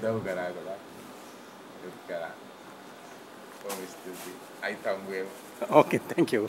mudah gara. I thank you Okay, thank you.